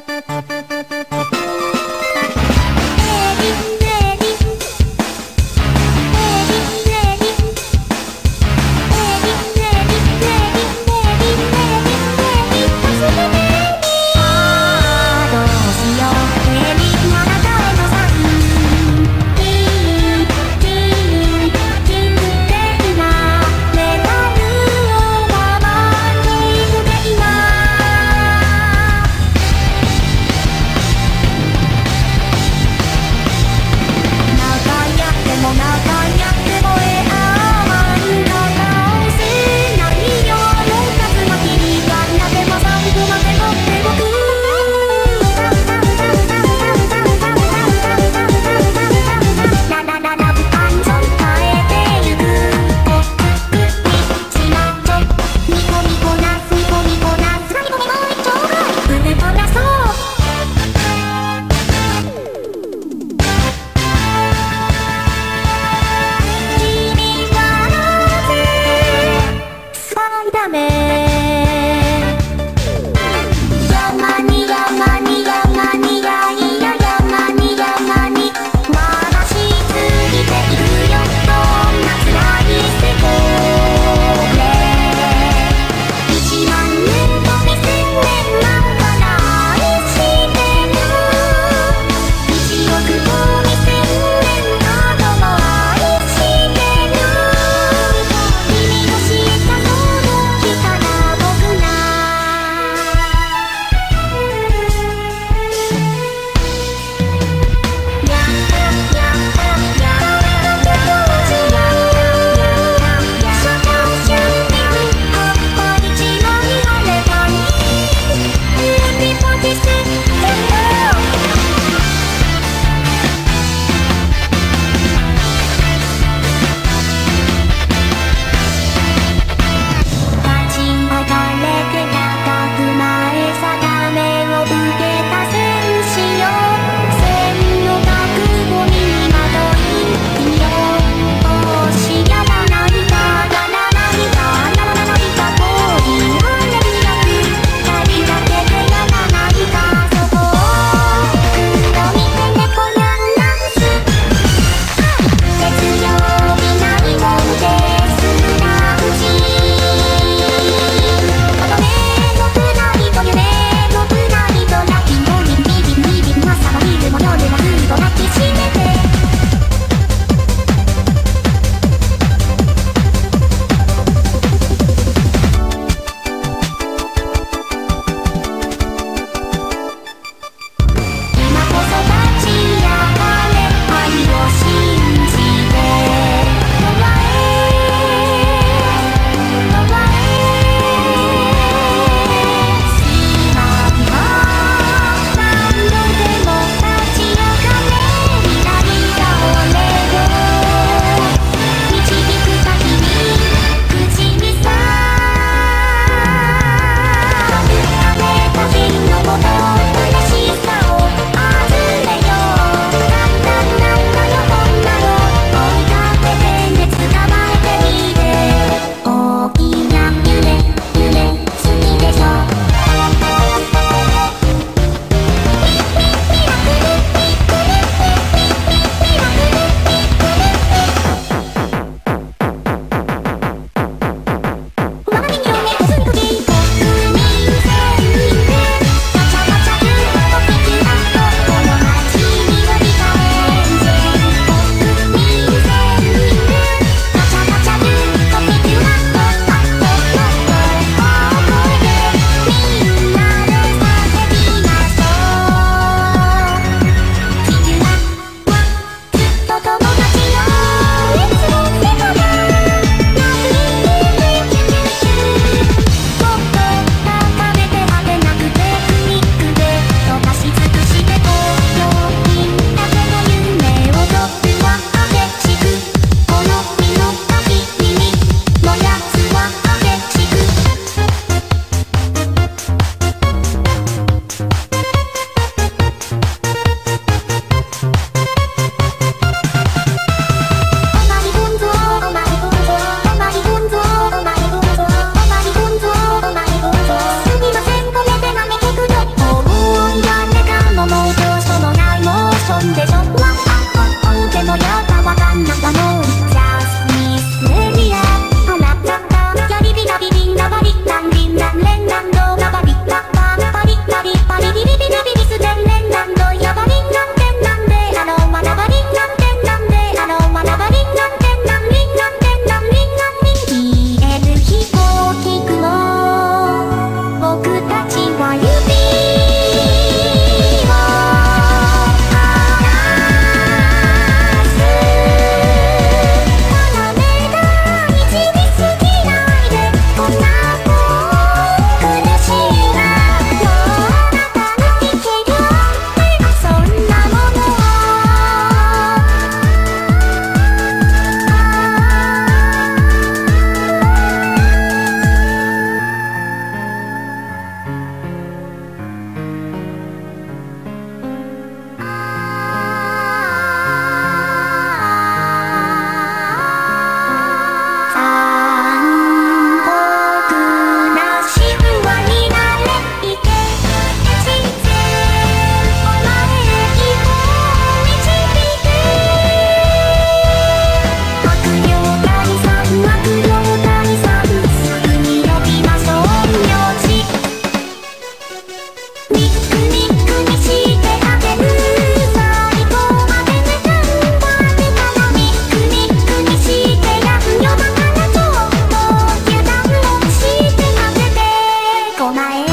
ダメお前